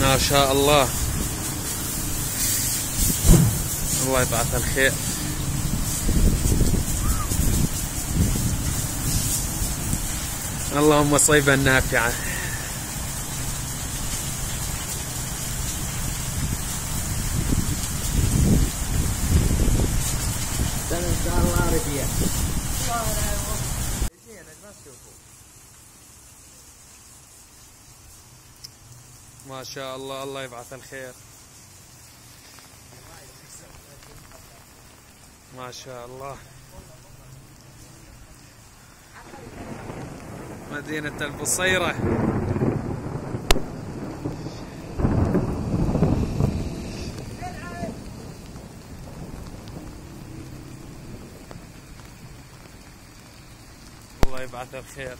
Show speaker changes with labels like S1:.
S1: ما شاء الله. الله يبعث الخير. اللهم صيبا نافعة
S2: إن شاء الله
S1: ما شاء الله الله يبعث الخير. ما شاء الله. مدينة البصيرة. الله يبعث الخير.